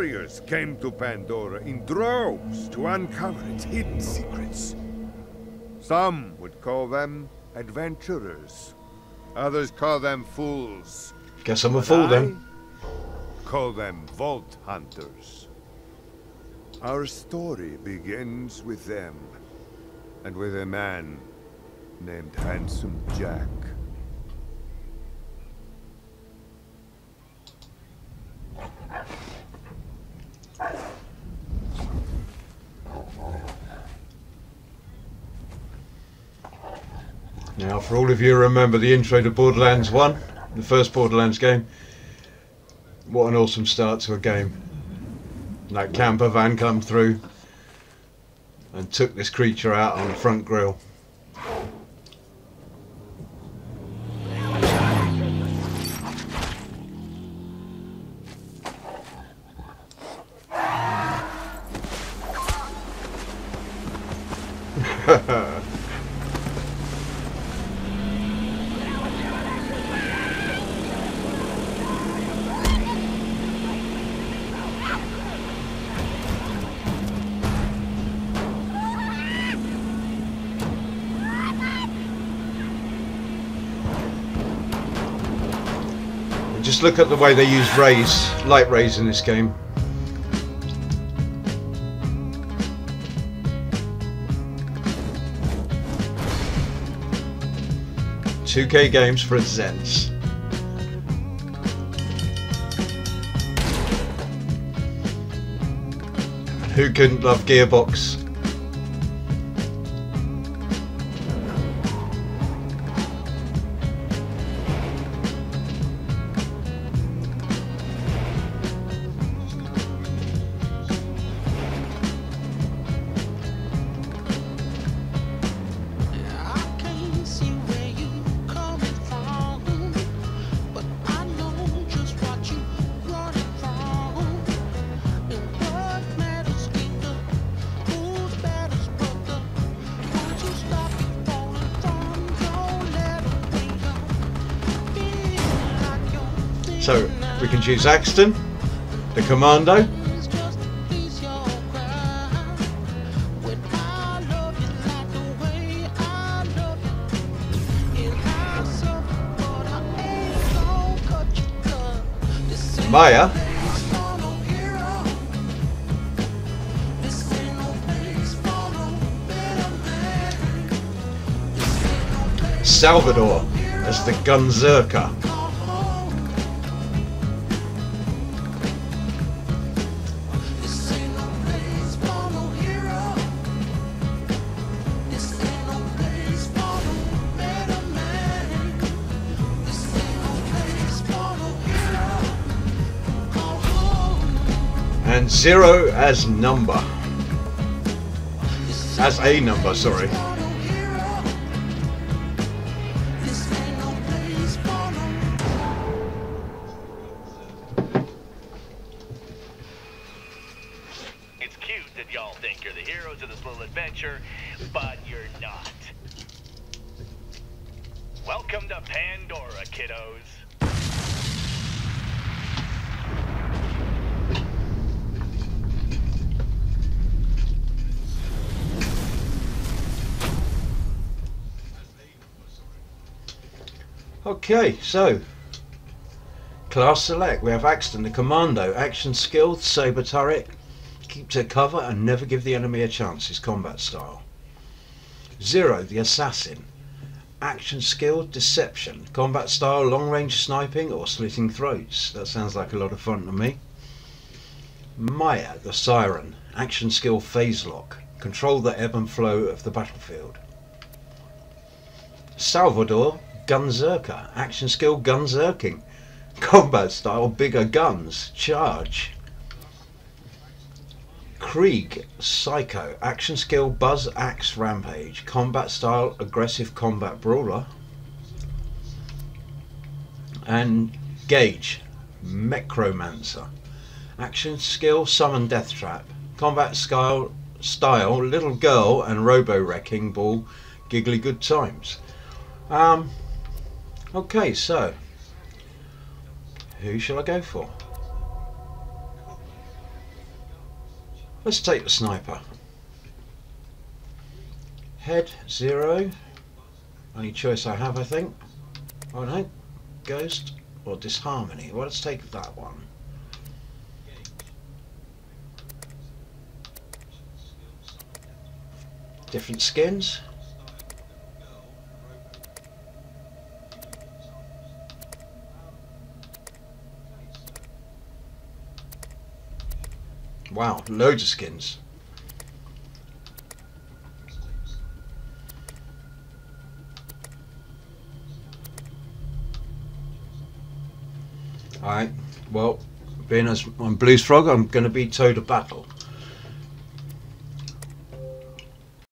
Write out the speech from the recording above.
warriors came to Pandora in droves to uncover its hidden secrets. Some would call them adventurers. Others call them fools. Guess I'm a fool then. Call them vault hunters. Our story begins with them, and with a man named Handsome Jack. Now, for all of you remember the intro to Borderlands 1, the first Borderlands game, what an awesome start to a game. That camper van come through and took this creature out on the front grille. Just look at the way they use rays, light rays in this game. Two K games for a Zens. Who couldn't love Gearbox? Ain't gon' cut you 'cause this ain't Maya, Salvador as the Gunzerker. Zero as number. As a number, sorry. It's cute that y'all think you're the heroes of this little adventure, but you're not. Welcome to Pandora, kiddos. Okay, so class select. We have Axton, the Commando, action skill, saber turret, keep to cover and never give the enemy a chance. His combat style. Zero, the assassin, action skill, deception, combat style, long range sniping or slitting throats. That sounds like a lot of fun to me. Maya, the siren, action skill, phase lock, control the ebb and flow of the battlefield. Salvador, Gunzerker. Action skill, Gunzerking. Combat style, bigger guns. Charge. Krieg, Psycho. Action skill, Buzz Axe Rampage. Combat style, aggressive combat brawler. And Gaige, Mechromancer. Action skill, Summon Death Trap. Combat style, style Little Girl and Robo Wrecking Ball. Giggly Good Times. Um, okay, so who shall I go for? Let's take the sniper. Head zero. Only choice I have, I think. Oh no, Ghost or Disharmony. Well, let's take that one. Different skins. Wow, loads of skins. Alright, well, being as I'm Blues Frog, I'm going to be Toad to Battle.